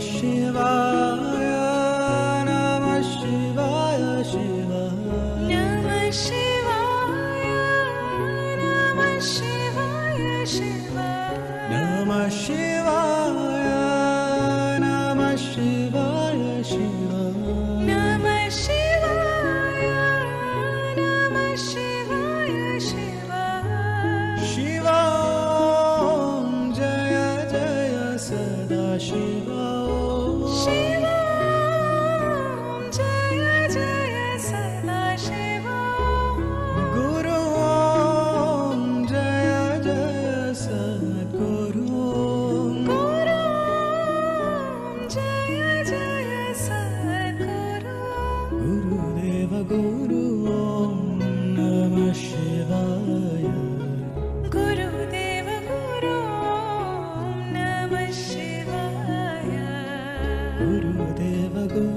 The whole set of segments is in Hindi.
Shiva. Gurudev Guru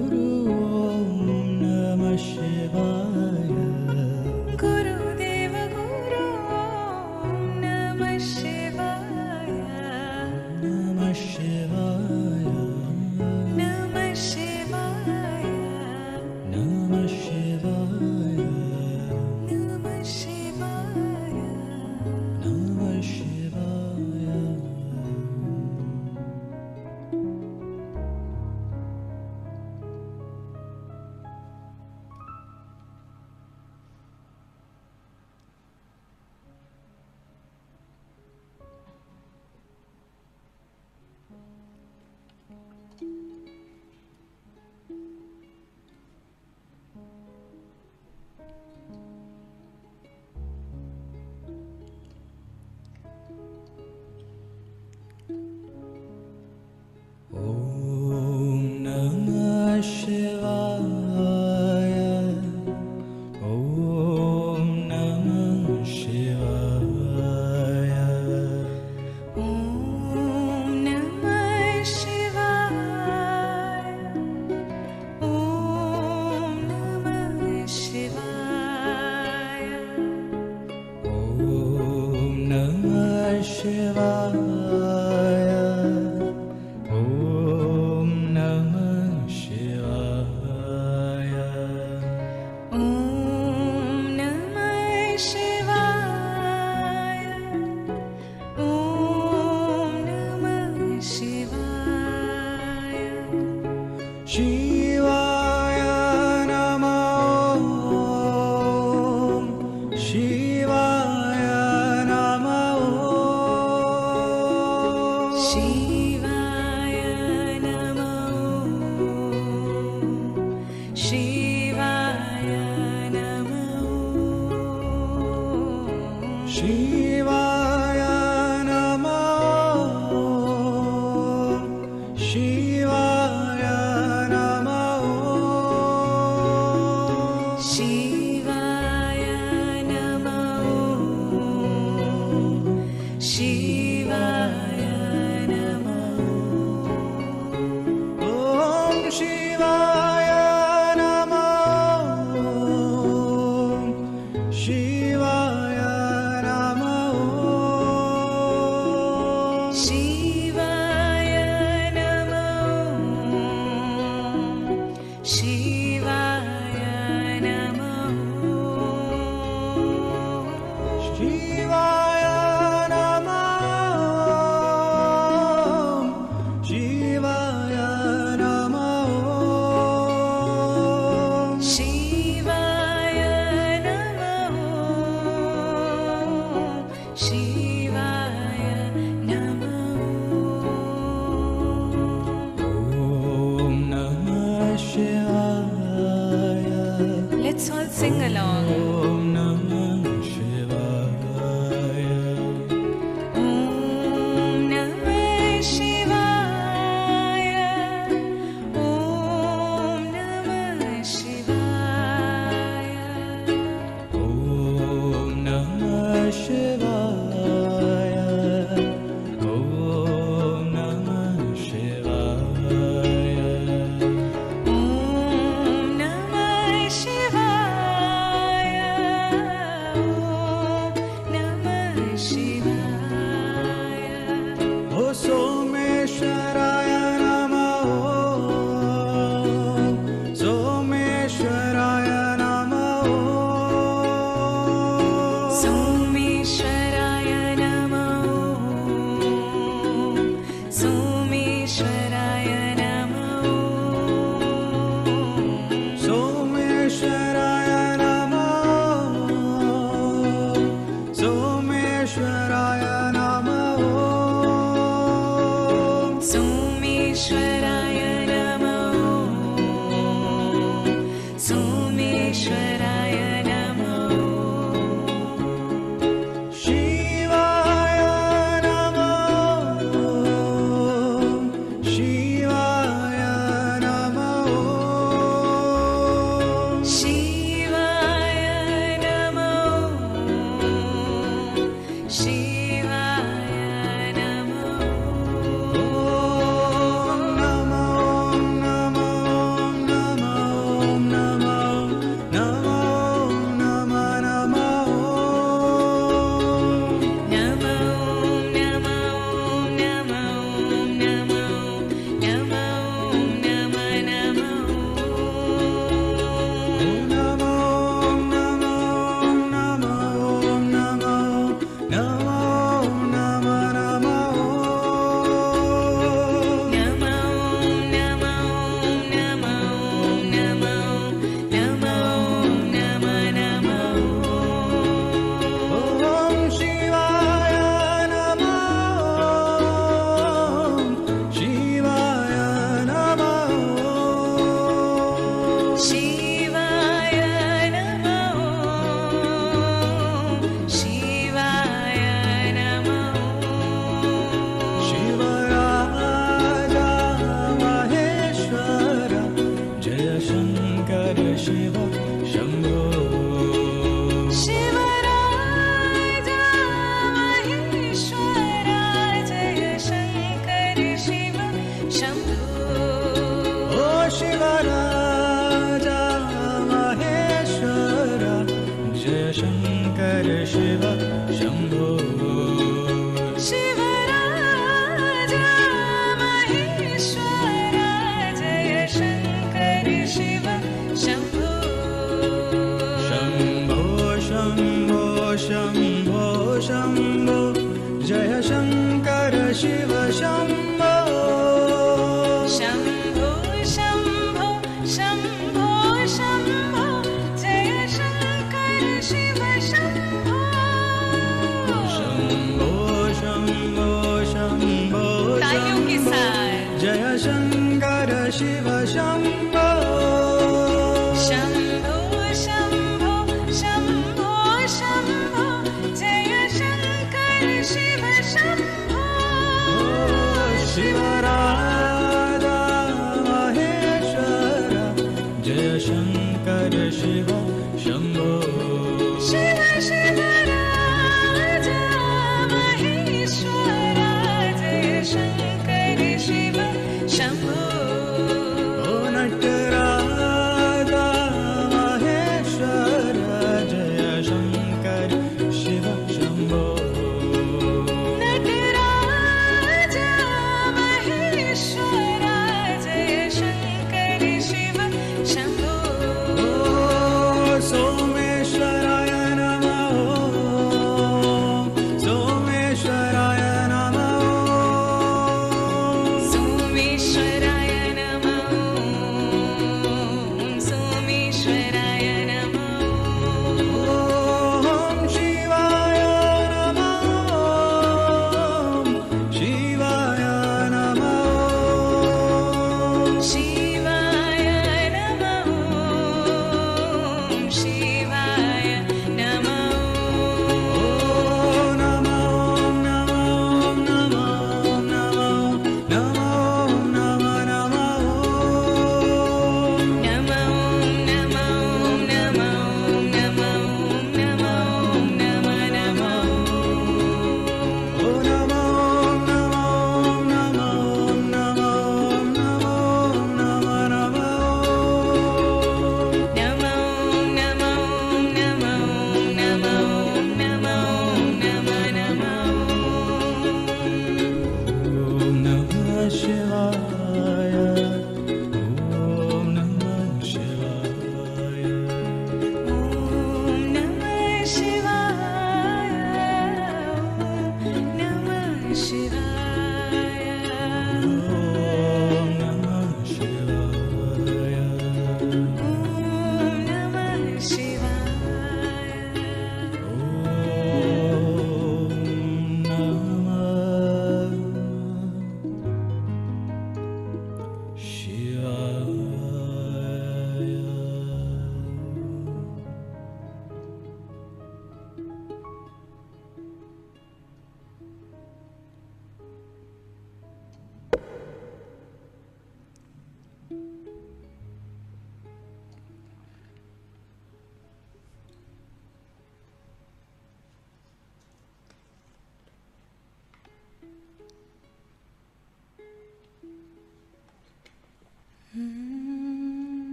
Shiva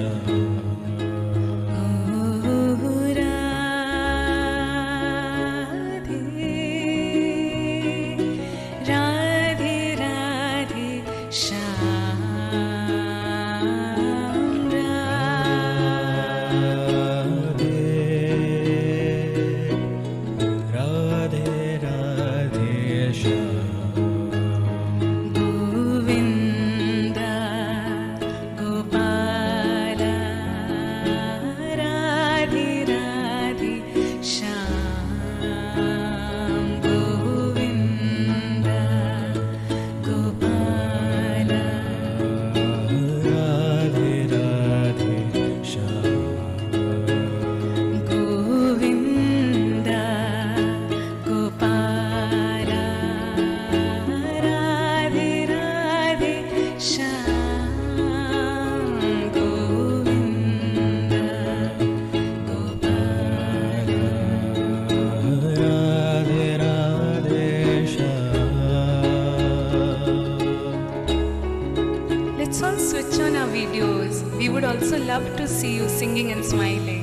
Yeah. Also love to see you singing and smiling.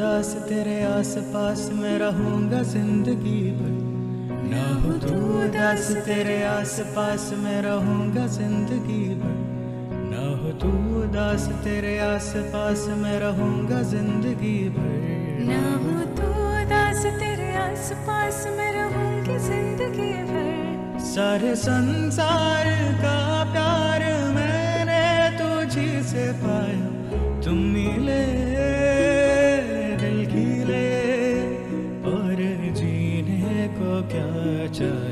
उदास तेरे आस पास में रहूँगा ज़िंदगी भर। ना हो तू उदास तेरे आस पास में रहूँगा ज़िंदगी भर। ना हो तू उदास तेरे आस पास में रहूँगा ज़िंदगी भर। ना हो तू उदास तेरे आस पास में रहूँगी ज़िंदगी भर। सारे संसार का प्यार मैंने तुझी से पाया। Jai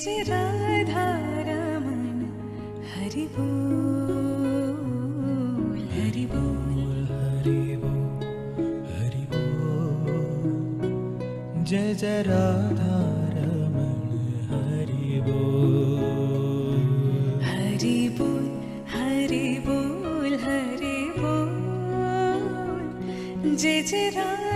राधा हरि भो हरि भो हरे भो हरि ओ जराधाराम हरि ओ हरि बोल। हरि बोल। हरे भो जय जय रा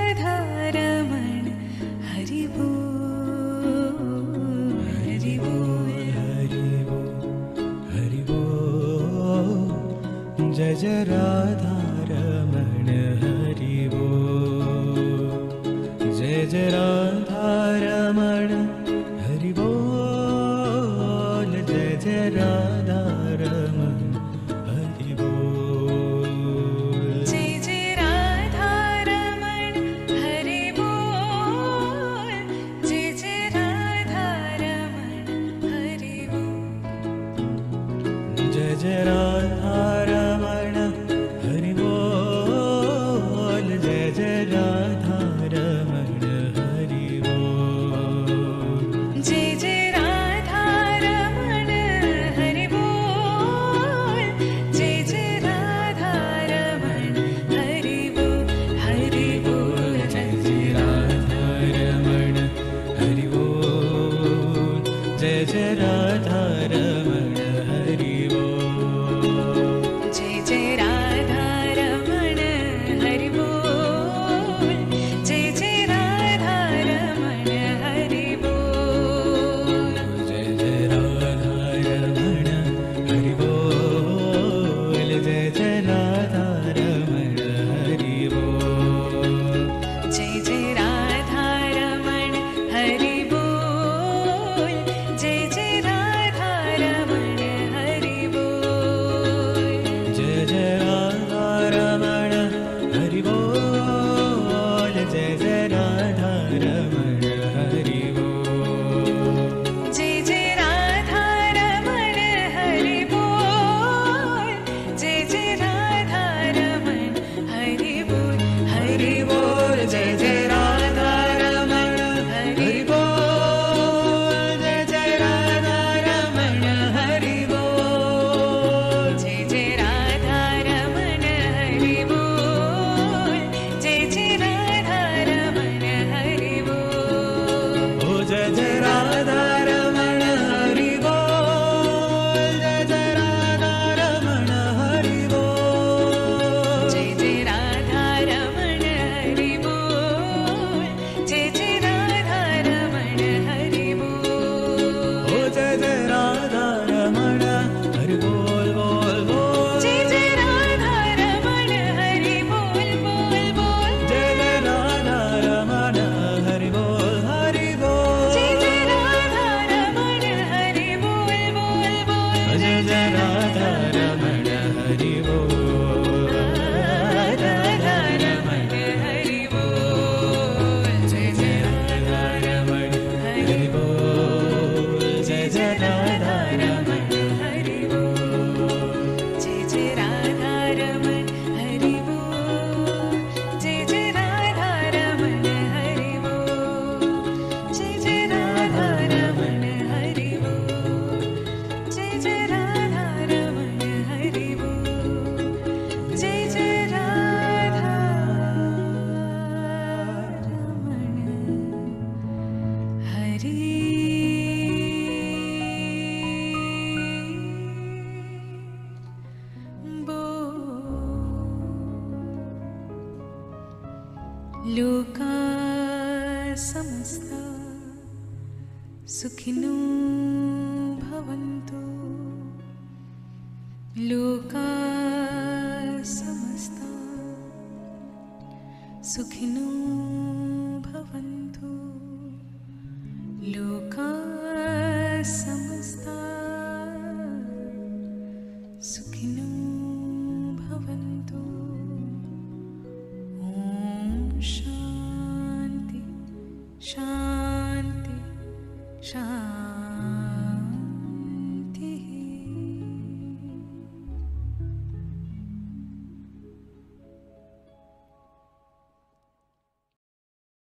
जय जय राधा